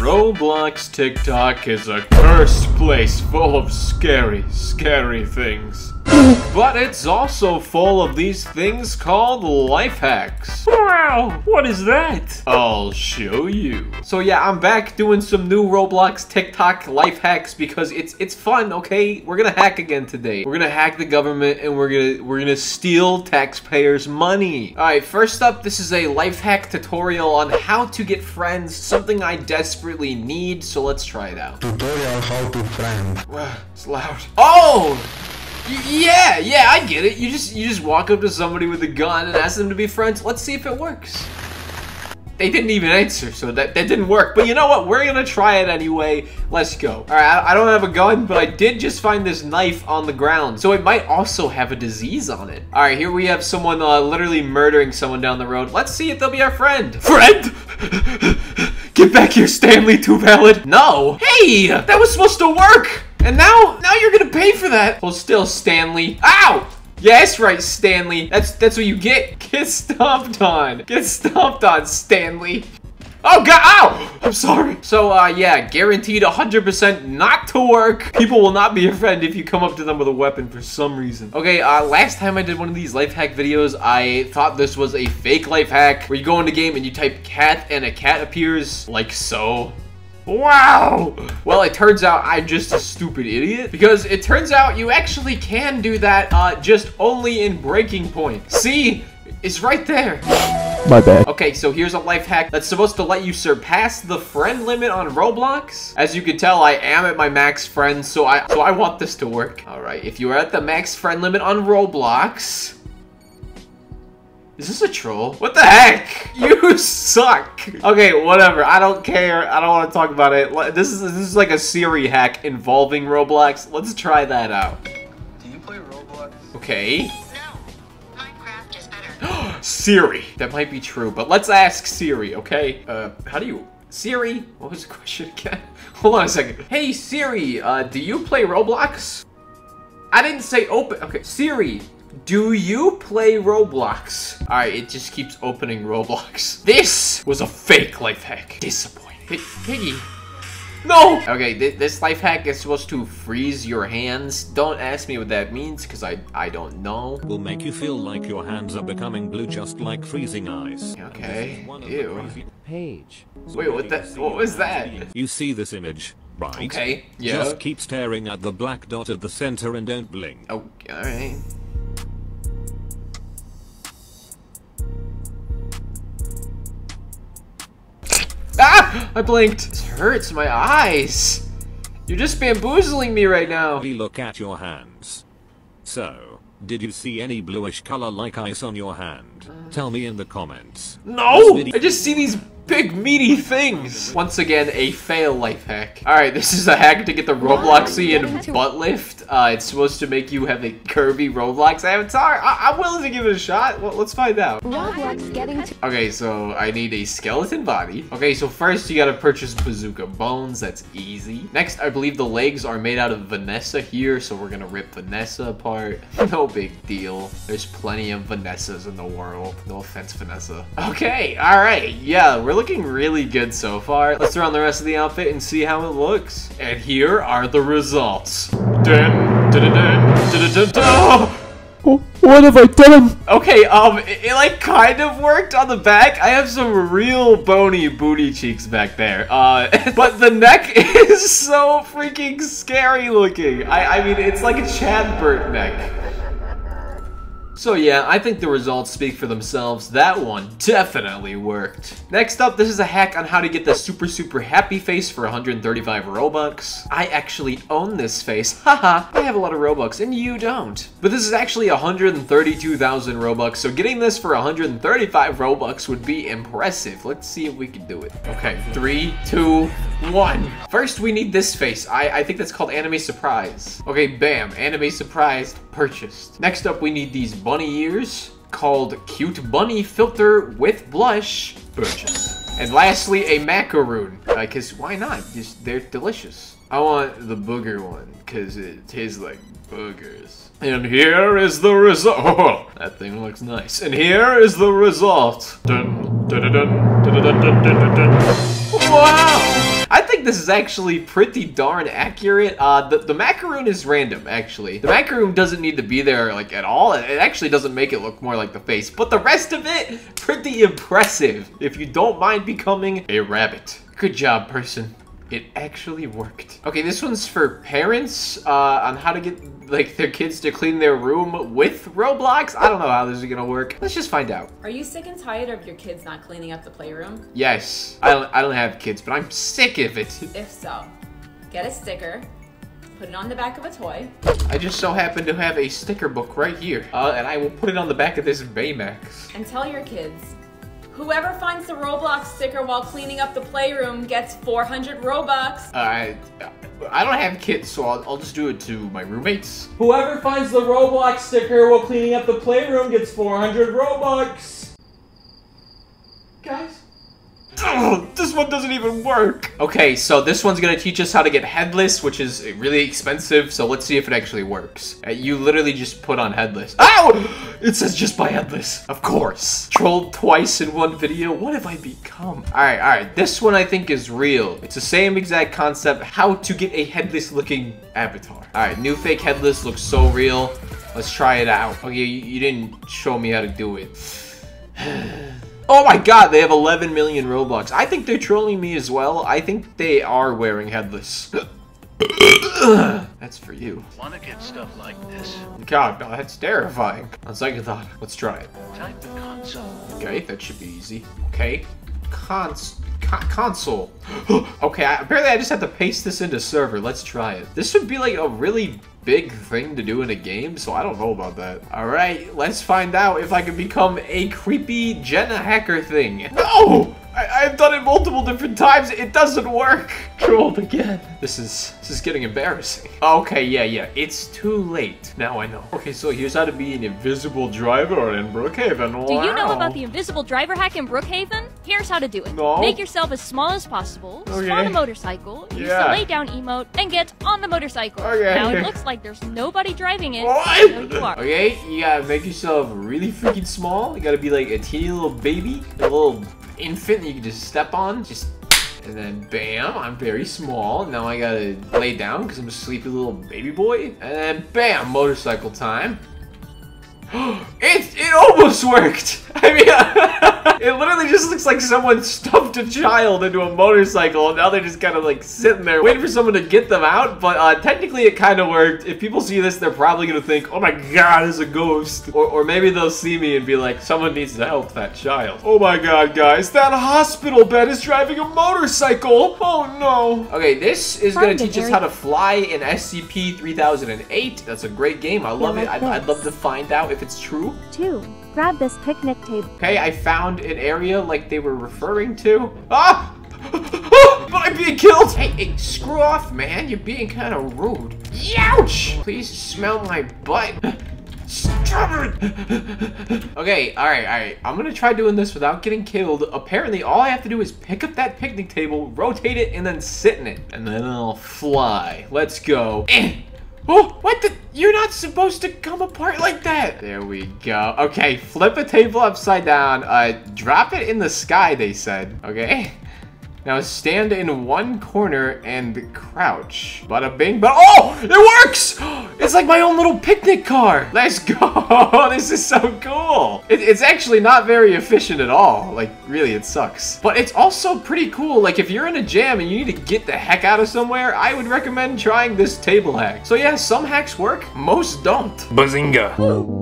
Roblox TikTok is a cursed place full of scary, scary things. but it's also full of these things called life hacks. Wow, what is that? I'll show you. So yeah, I'm back doing some new Roblox TikTok life hacks because it's it's fun, okay? We're gonna hack again today. We're gonna hack the government and we're gonna we're gonna steal taxpayers' money. Alright, first up, this is a life hack tutorial on how to get friends, something I desperately need, so let's try it out. Tutorial how to friend. It's loud. Oh! Yeah, yeah, I get it. You just you just walk up to somebody with a gun and ask them to be friends. Let's see if it works. They didn't even answer, so that, that didn't work. But you know what? We're gonna try it anyway. Let's go. All right, I, I don't have a gun, but I did just find this knife on the ground, so it might also have a disease on it. All right, here we have someone uh, literally murdering someone down the road. Let's see if they'll be our friend. Friend? Get back here, Stanley. Too valid. No. Hey, that was supposed to work. And now, now you're gonna pay for that. Well, still, Stanley. Ow! Yeah, that's right, Stanley. That's that's what you get. Get stomped on. Get stomped on, Stanley. Oh god, ow! I'm sorry. So, uh, yeah, guaranteed 100% not to work. People will not be your friend if you come up to them with a weapon for some reason. Okay, uh, last time I did one of these life hack videos, I thought this was a fake life hack where you go in the game and you type cat and a cat appears like so. Wow! Well, it turns out I'm just a stupid idiot because it turns out you actually can do that uh, just only in Breaking Point. See? It's right there. My bad. Okay, so here's a life hack that's supposed to let you surpass the friend limit on Roblox. As you can tell, I am at my max friends, so I so I want this to work. All right, if you are at the max friend limit on Roblox, is this a troll? What the heck? You suck. Okay, whatever. I don't care. I don't want to talk about it. This is this is like a Siri hack involving Roblox. Let's try that out. Do you play Roblox? Okay. Siri. That might be true, but let's ask Siri, okay? Uh, how do you... Siri? What was the question again? Hold on a second. Hey, Siri, uh, do you play Roblox? I didn't say open... Okay, Siri, do you play Roblox? Alright, it just keeps opening Roblox. This was a fake life hack. Disappointing. Pig Piggy. No! Okay, th this life hack is supposed to freeze your hands. Don't ask me what that means, because I, I don't know. will make you feel like your hands are becoming blue just like freezing ice. Okay, One of the ew. Page. Wait, what that? What was that? You see this image, right? Okay, yeah. Just keep staring at the black dot at the center and don't blink. Okay, alright. Ah! I blinked. This hurts my eyes. You're just bamboozling me right now. We look at your hands. So, did you see any bluish color like ice on your hand? Tell me in the comments. No! I just see these big meaty things. Once again, a fail life hack. Alright, this is a hack to get the Robloxian butt lift. Uh, it's supposed to make you have a curvy Roblox avatar. I- I'm willing to give it a shot. Well, let's find out. Roblox getting Okay, so I need a skeleton body. Okay, so first you gotta purchase bazooka bones. That's easy. Next, I believe the legs are made out of Vanessa here, so we're gonna rip Vanessa apart. no big deal. There's plenty of Vanessas in the world. No offense, Vanessa. Okay, alright. Yeah, we're looking really good so far. Let's throw on the rest of the outfit and see how it looks. And here are the results. Dun, dun, dun. Oh! What have I done? Okay, um, it, it, like kind of worked on the back. I have some real bony booty cheeks back there. Uh, but the neck is so freaking scary looking. I, I mean, it's like a Chad Burt neck. So yeah, I think the results speak for themselves. That one definitely worked. Next up, this is a hack on how to get the super super happy face for 135 Robux. I actually own this face. Haha, I have a lot of Robux and you don't. But this is actually 132,000 Robux, so getting this for 135 Robux would be impressive. Let's see if we can do it. Okay, three, two, one. First, we need this face. I, I think that's called Anime Surprise. Okay, bam, Anime Surprise purchased. Next up, we need these bunny ears called Cute Bunny Filter with Blush. Purchase. And lastly, a macaroon. Because uh, why not? Just, they're delicious. I want the booger one because it tastes like boogers. And here is the result. Oh, that thing looks nice. And here is the result. Dun, dun, dun, wow! Think this is actually pretty darn accurate. Uh, the, the macaroon is random, actually. The macaroon doesn't need to be there, like, at all. It actually doesn't make it look more like the face. But the rest of it, pretty impressive. If you don't mind becoming a rabbit. Good job, person. It actually worked. Okay, this one's for parents uh, on how to get like their kids to clean their room with Roblox. I don't know how this is gonna work. Let's just find out. Are you sick and tired of your kids not cleaning up the playroom? Yes, I don't. I don't have kids, but I'm sick of it. If so, get a sticker, put it on the back of a toy, I just so happen to have a sticker book right here, uh, and I will put it on the back of this Baymax. and tell your kids whoever finds the Roblox sticker while cleaning up the playroom gets 400 Robux. I, I don't have kids, so I'll, I'll just do it to my roommates. Whoever finds the Roblox sticker while cleaning up the playroom gets 400 Robux. Guys. This one doesn't even work. Okay, so this one's gonna teach us how to get headless, which is really expensive. So let's see if it actually works. Uh, you literally just put on headless. Ow! It says just buy headless. Of course. Trolled twice in one video. What have I become? All right, all right. This one I think is real. It's the same exact concept. How to get a headless looking avatar. All right, new fake headless looks so real. Let's try it out. Okay, you, you didn't show me how to do it. Oh my god, they have 11 million Robux. I think they're trolling me as well. I think they are wearing headless. that's for you. Want to get stuff like this? God, no, that's terrifying. On second thought, let's try it. Type the console. Okay, that should be easy. Okay, cons co- console. okay, I, apparently I just have to paste this into server. Let's try it. This would be like a really big thing to do in a game, so I don't know about that. All right, let's find out if I can become a creepy Jenna hacker thing. No! I, I've done it multiple different times. It doesn't work. Trolled again. This is this is getting embarrassing. Okay, yeah, yeah. It's too late. Now I know. Okay, so here's how to be an invisible driver in Brookhaven. Do you know about the invisible driver hack in Brookhaven? Here's how to do it. No. Make yourself as small as possible, Okay. spawn a motorcycle, use Yeah. the lay down emote, and get on the motorcycle. Okay. Now it looks like there's nobody driving it. What? So you are. Okay, you gotta make yourself really freaking small. You gotta be like a teeny little baby, a little infant you can just step on. Just and then bam, I'm very small. Now I gotta lay down because I'm a sleepy little baby boy. And then bam, motorcycle time. It it almost worked. I mean, it literally just looks like someone stuffed a child into a motorcycle, and now they're just kind of like sitting there waiting for someone to get them out. But uh, technically, it kind of worked. If people see this, they're probably gonna think, "Oh my God, it's a ghost," or, or maybe they'll see me and be like, "Someone needs to help that child." Oh my God, guys, that hospital bed is driving a motorcycle. Oh no. Okay, this is gonna teach us how to fly in SCP-3008. That's a great game. I love it. I'd, I'd love to find out if it's true. 2. Grab this picnic table. Okay, I found an area like they were referring to. Ah! but I'm being killed! Hey, hey, screw off, man. You're being kind of rude. Ouch! Please smell my butt. It! okay, alright, alright. I'm gonna try doing this without getting killed. Apparently, all I have to do is pick up that picnic table, rotate it, and then sit in it. And then I'll fly. Let's go. Oh, what the? You're not supposed to come apart like that. There we go. Okay, flip a table upside down. Uh, drop it in the sky, they said. Okay. Now stand in one corner and crouch. Bada bing, but oh, it works! It's like my own little picnic car. Let's go. This is so cool. It, it's actually not very efficient at all. Like, really, it sucks. But it's also pretty cool. Like, if you're in a jam and you need to get the heck out of somewhere, I would recommend trying this table hack. So yeah, some hacks work, most don't. Bazinga.